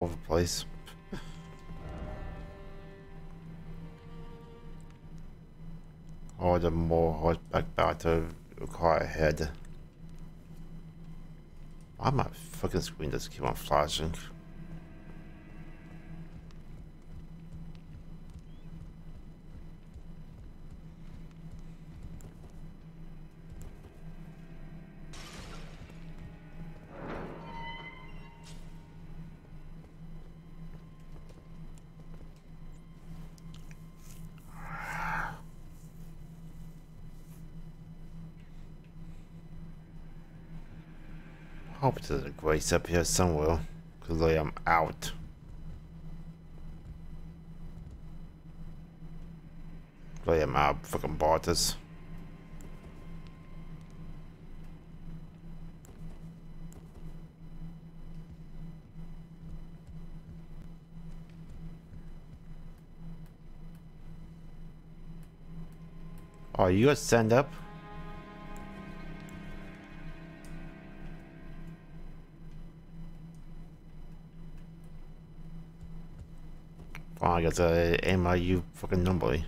over the place. the more horseback battle require head. Why my fucking screen just keep on flashing? A grace up here somewhere, because I am out. I am out fucking bought this. Oh, you got stand up? I got a MIU fucking number.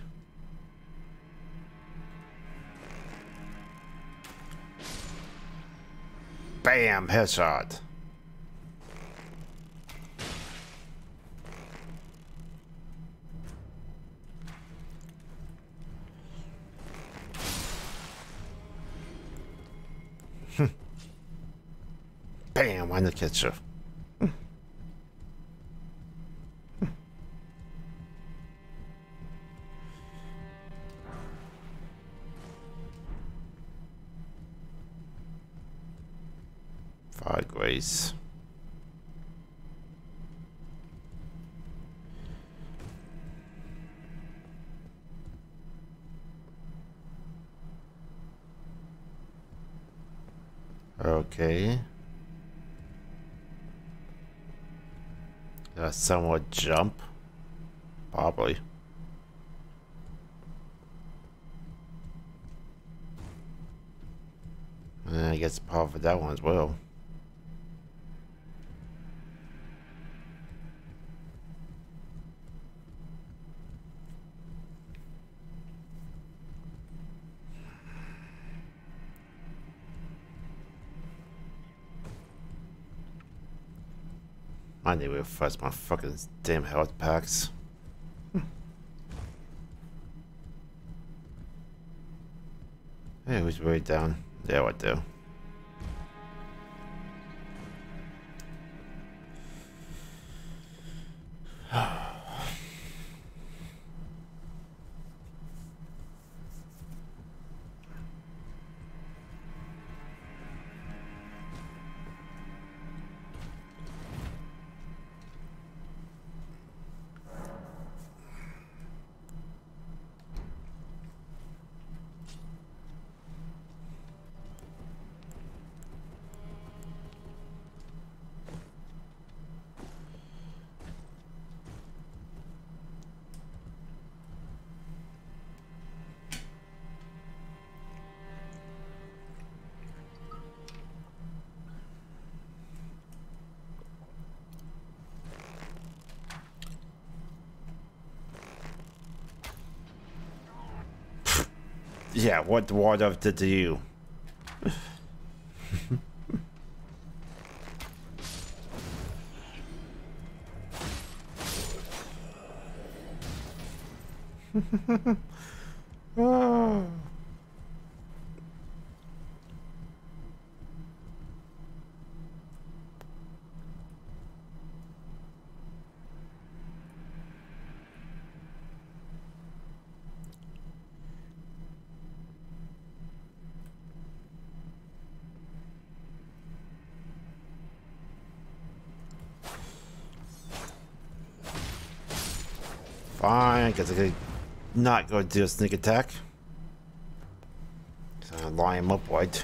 Bam! Headshot. Bam! On the kitchen. Grace. Okay. Uh, somewhat jump. Probably. I guess part of that one as well. I need to refresh my fucking damn health packs. Hmm. hey, who's way down? Yeah, I do. Yeah, what what of to do? Fine, I guess I could not go do a sneak attack. So I line him up wide.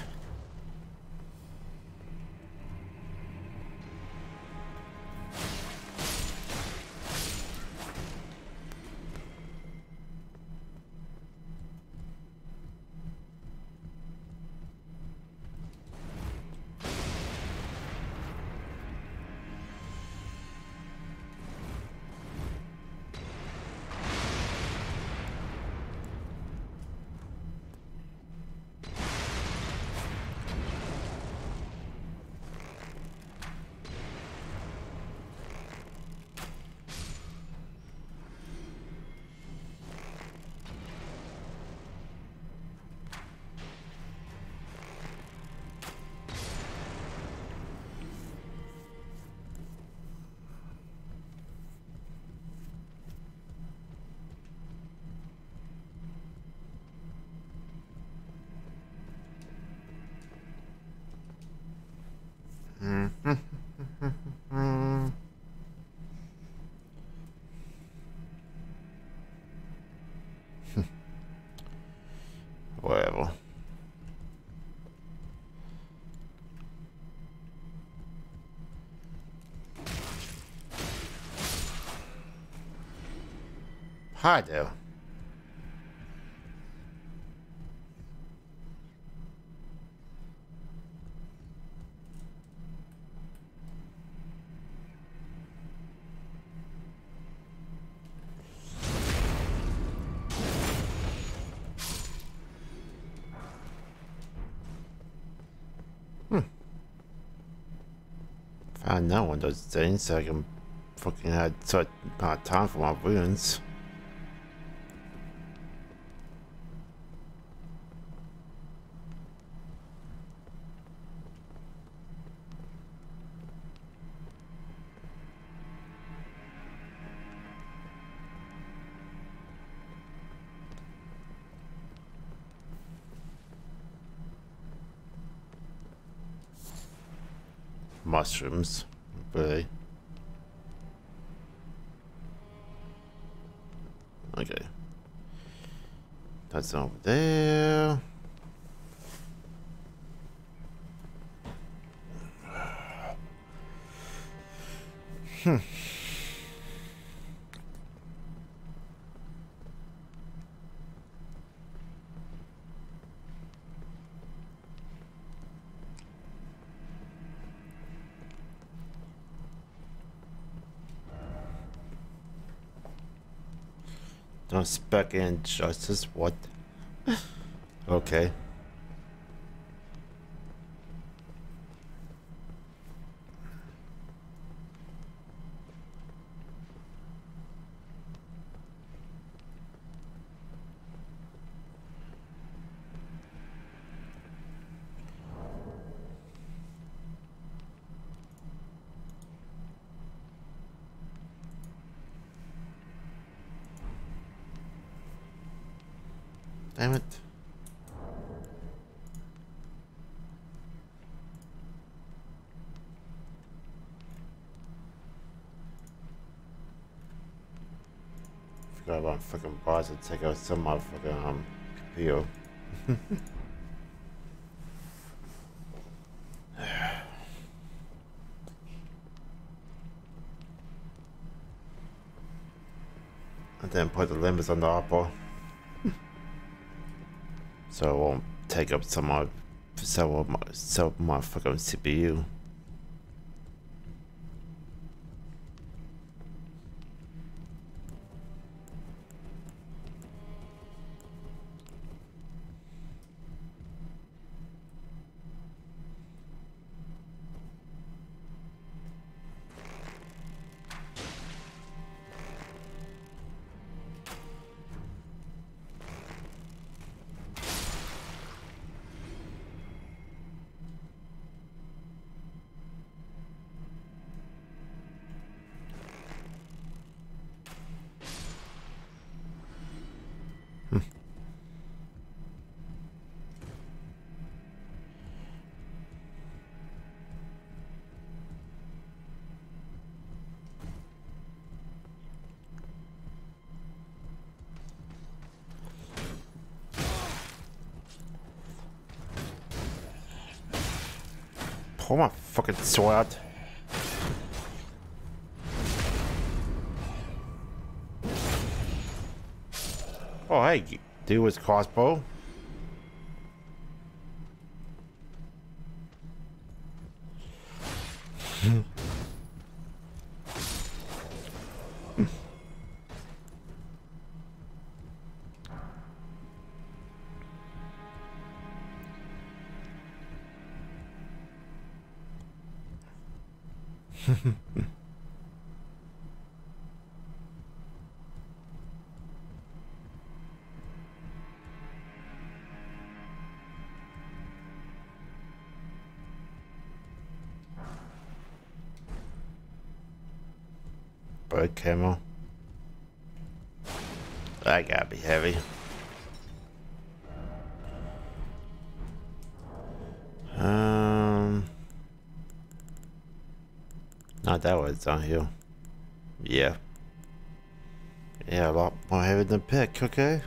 Hi there. Found no one of those things so I can fucking uh, had such amount of time for my wounds. Really. Okay. That's over there. Hmm. No spec injustice, what? okay. Damn it. Fucking bars to take out some motherfucking um computer. and then put the limits on the opera so it won't take up some of my of my fucking CPU. Pull my fucking sword. Oh, hey, dude his crossbow. Bird camo. That gotta be heavy. Um, not that way. It's on here. Yeah. Yeah, a lot more heavy than pick. Okay.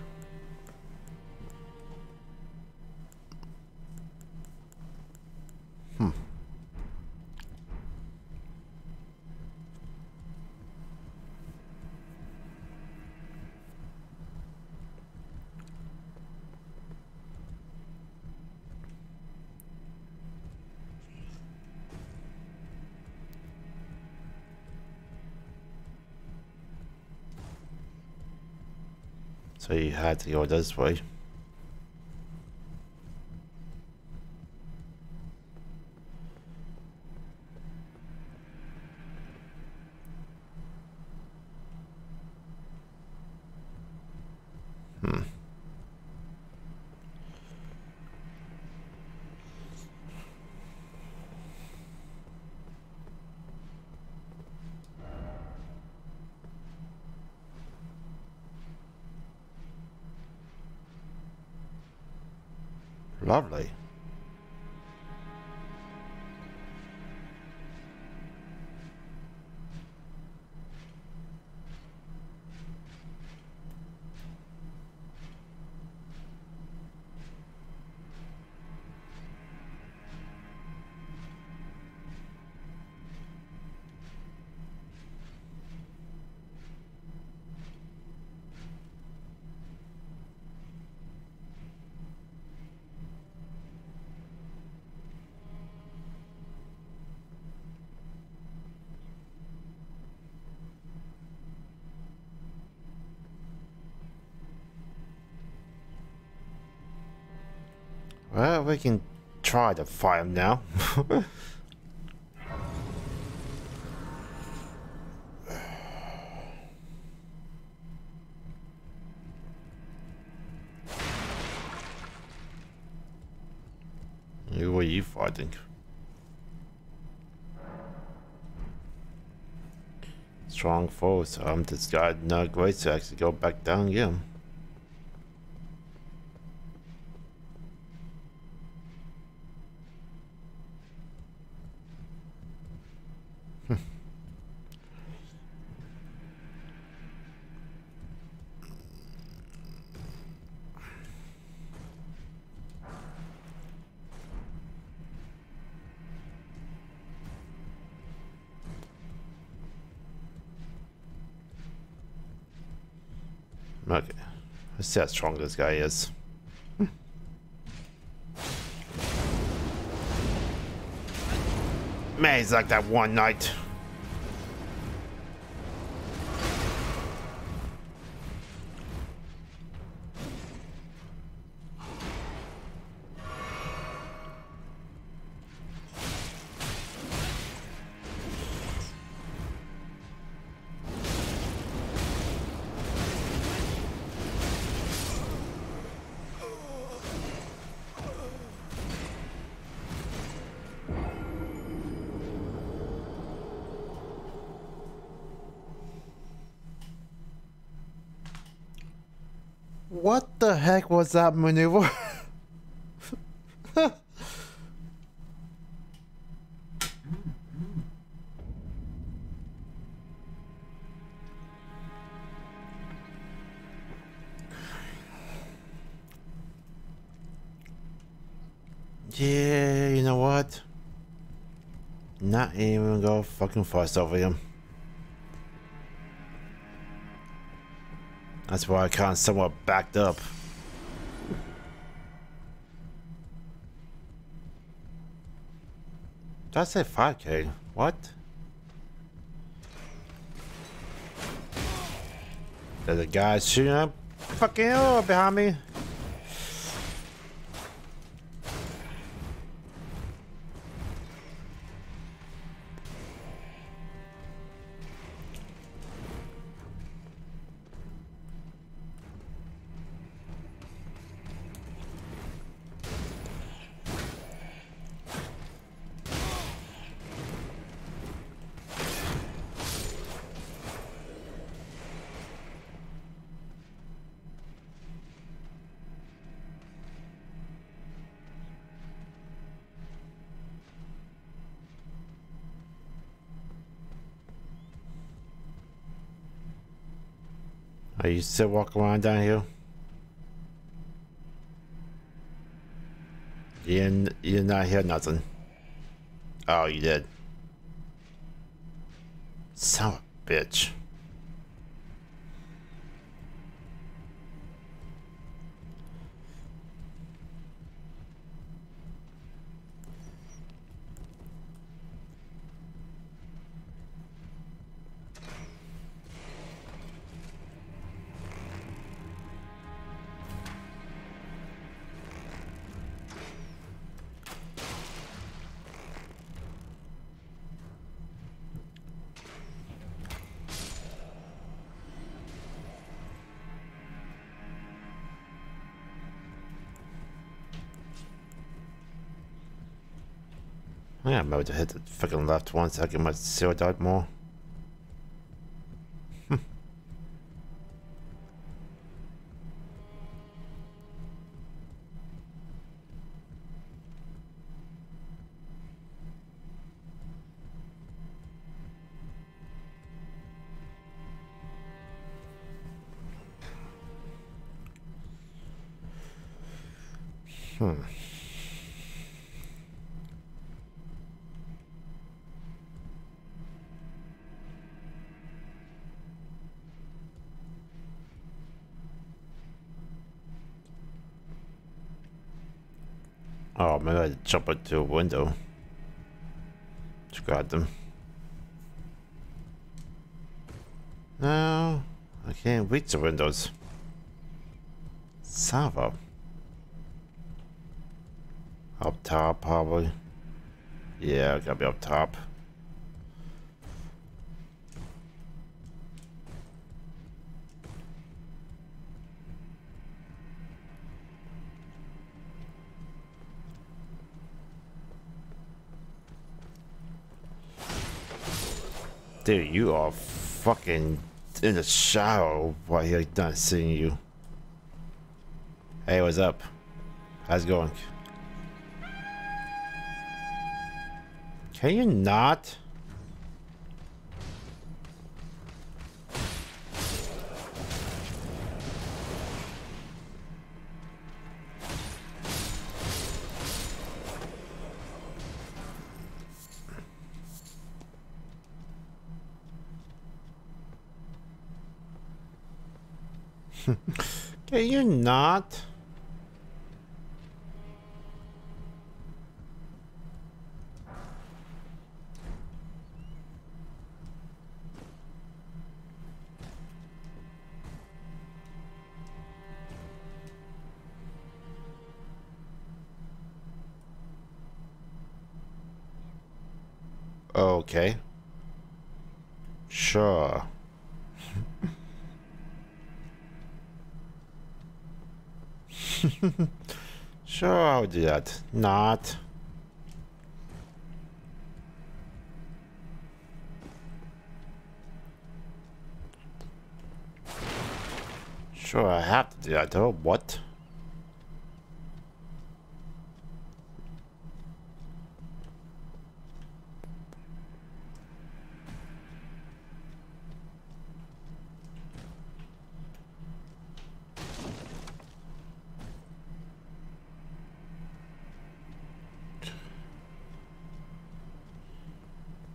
So you had to Lovely. Well, we can try to fight him now. Who are you fighting? Strong foes. I'm this guy not great to actually go back down again. Okay. Let's see how strong this guy is. Man, he's like that one night. Was that maneuver? yeah, you know what? Not even go fucking fuss over him. That's why I kind of somewhat backed up. I say 5k? What? There's a guy shooting up fucking hell behind me. Are you still walking around down here? You you not hear nothing. Oh, you did. Son of a bitch. I'm about to hit the fucking left one so I get my zero dot more. I jump into a window to grab them. No, I can't reach the windows. Sava. Up top, probably. Yeah, gotta be up top. Dude, you are fucking in the shower while he's not seeing you. Hey, what's up? How's it going? Can you not? Not? Okay. Sure. sure, I'll do that. Not. Sure, I have to do that though. What?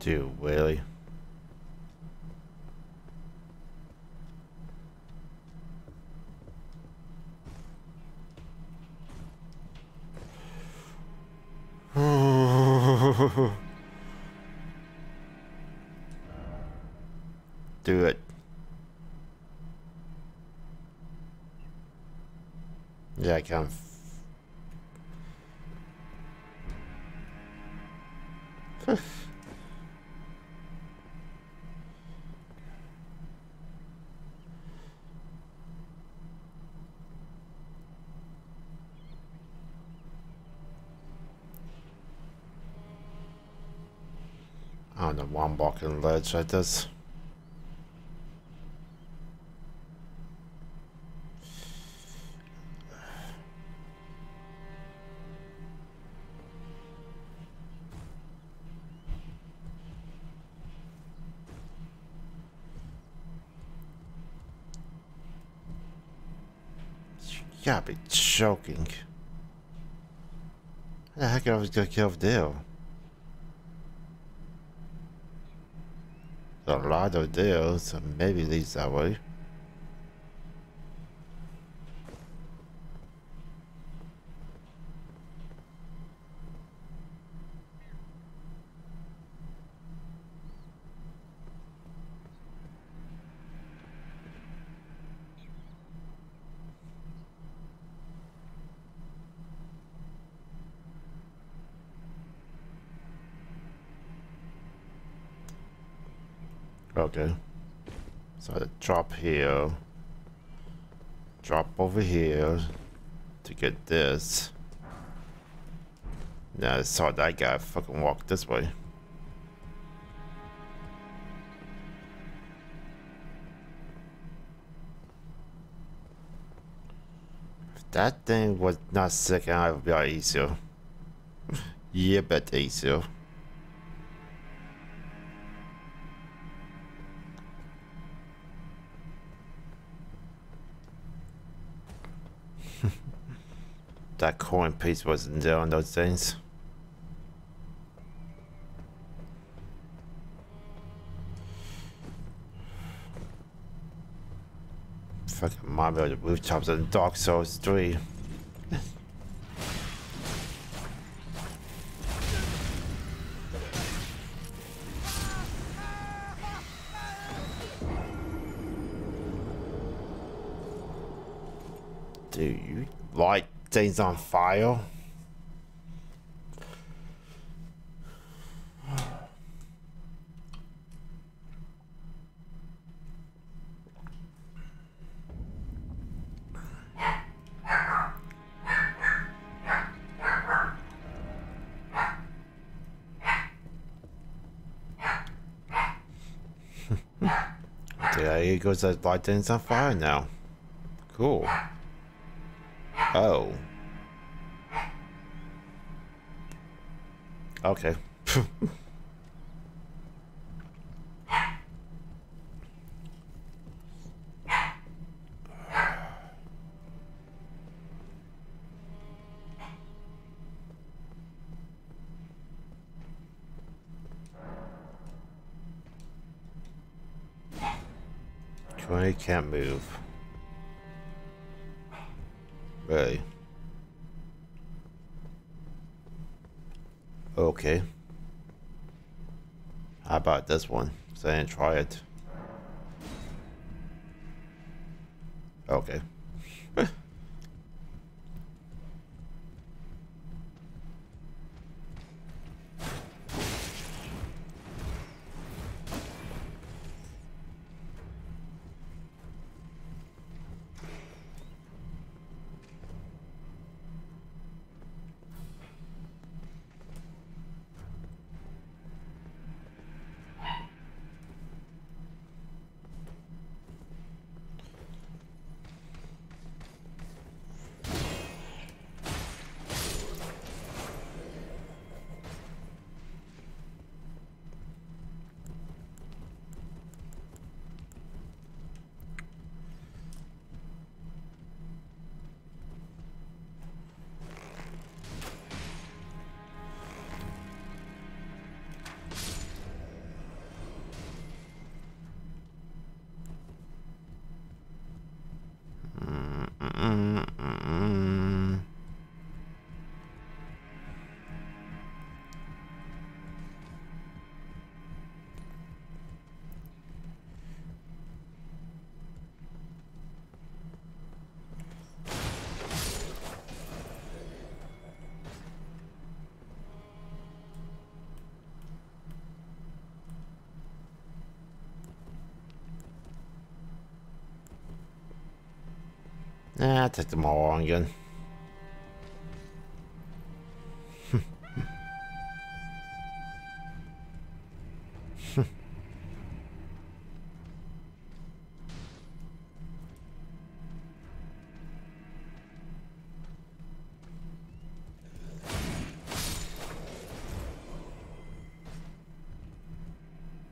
Dude, really? Do it. Yeah, I can. Don't I'm the ledge like this. You gotta be joking. How the heck I was gonna kill Dale? A lot of deals, maybe leads that way. Okay. So drop here. Drop over here to get this. Now I saw that guy fucking walk this way. If that thing was not sick, I would be easier. yeah, but easier. That coin piece wasn't there on those things. Fucking Mario the rooftops in Dark Souls 3. Dude, you light things on? There he goes that light things on fire now. Cool. Oh. Okay. Can't move. Okay. How about this one? So I didn't try it. Okay. Nah, take them all on again.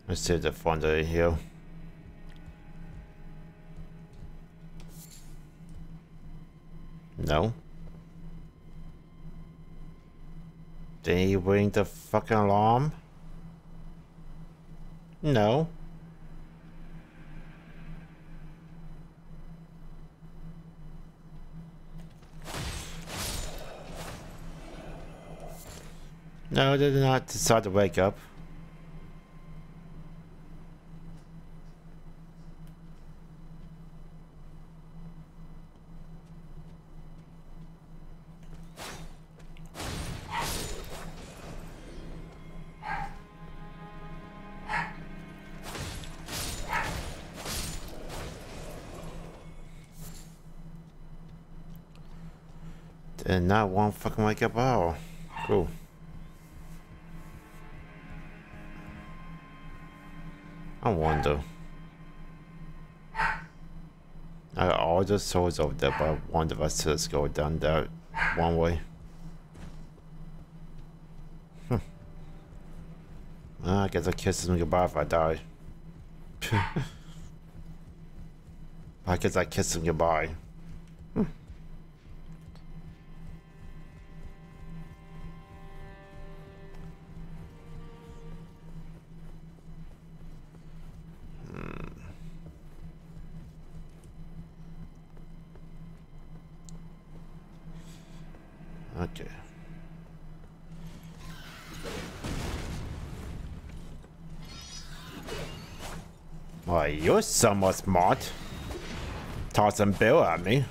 Let's see if the fun here. Ring the fucking alarm? No. No, they did not decide to wake up. I won't fucking wake up at all. Cool. I wonder. I got all the swords over there, but one of us just go down that one way. Huh. I guess I kiss them goodbye if I die. I guess I kiss them goodbye. Why, you're somewhat smart. Tossing Bill at me.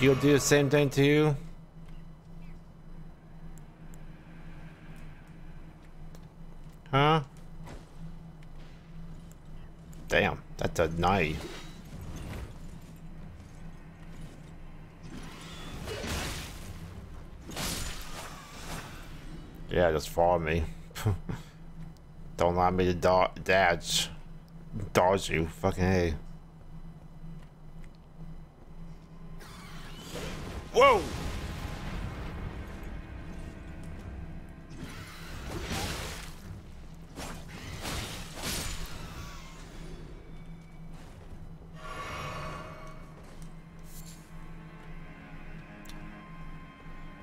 You'll do the same thing to you? Huh? Damn, that's a night. Just follow me. Don't allow me to do dodge. Dodge you. Fucking hey. Whoa!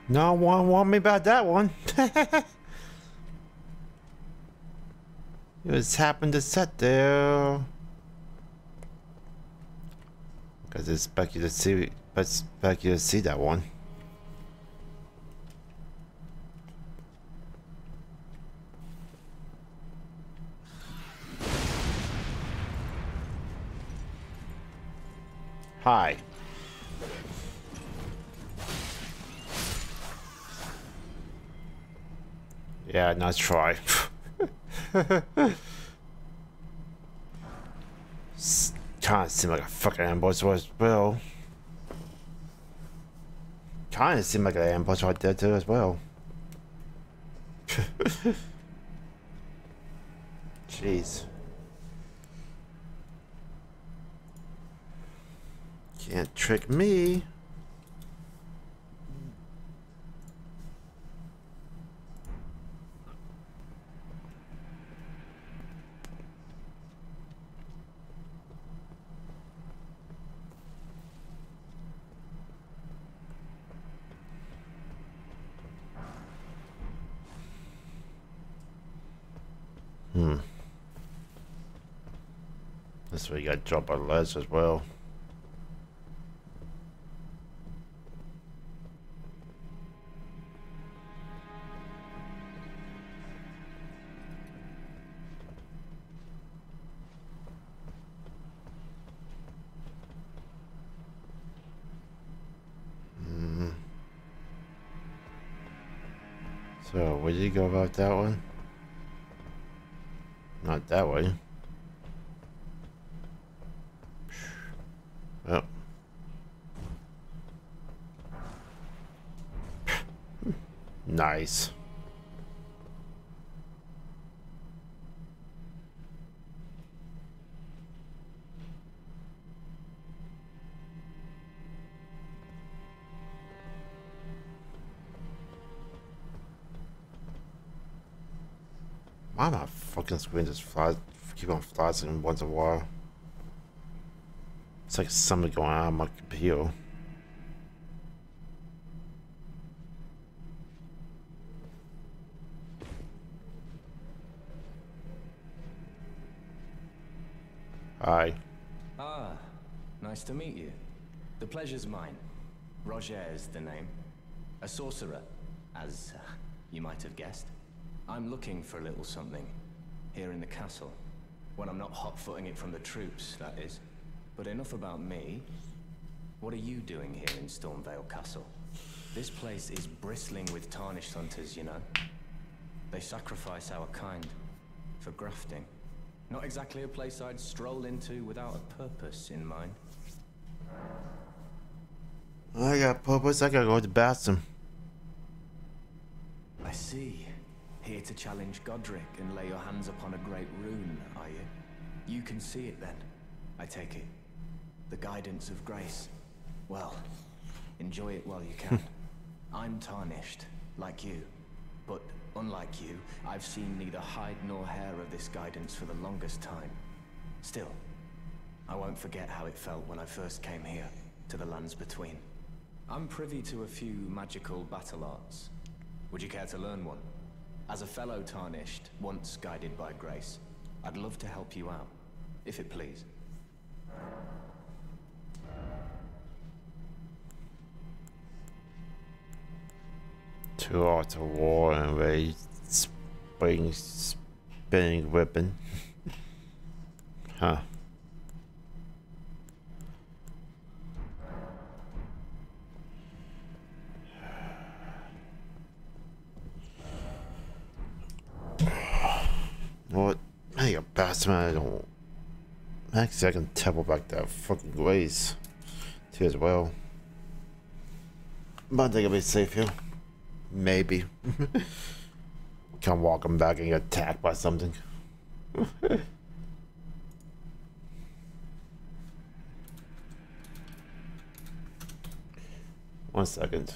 No one want me about that one. it was happened to set there. Cause it's back you to see but back you to see that one. Hi. Yeah, nice try. Kinda seem like a fucking ambush as well. Kinda seem like an ambush right there too as well. Jeez. Can't trick me. Hmm. Got drop on ledge as well. Hmm. So, where did you go about that one? Not that way. Well. Nice. Why my fucking screen just flies, keep on flashing once in a while? It's like something going on, on my computer. Pleasure's mine. Rogier is the name. A sorcerer, as uh, you might have guessed. I'm looking for a little something here in the castle. When I'm not hot-footing it from the troops, that is. But enough about me. What are you doing here in Stormveil Castle? This place is bristling with tarnished hunters, you know. They sacrifice our kind for grafting. Not exactly a place I'd stroll into without a purpose in mind. I got purpose. I gotta go to the bathroom. I see. Here to challenge Godrick and lay your hands upon a great rune, are you? You can see it then, I take it. The guidance of grace. Well, enjoy it while you can. I'm tarnished, like you. But unlike you, I've seen neither hide nor hair of this guidance for the longest time. Still, I won't forget how it felt when I first came here, to the lands between. I'm privy to a few magical battle arts. Would you care to learn one? As a fellow Tarnished, once guided by grace, I'd love to help you out, if it please. Two Art of War and a spring spinning weapon. huh. You. I don't. Actually, I can temple back that fucking ways. Too as well. But I think I'll be safe here. Maybe. Come walking back and get attacked by something. One second.